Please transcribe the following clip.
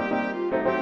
Música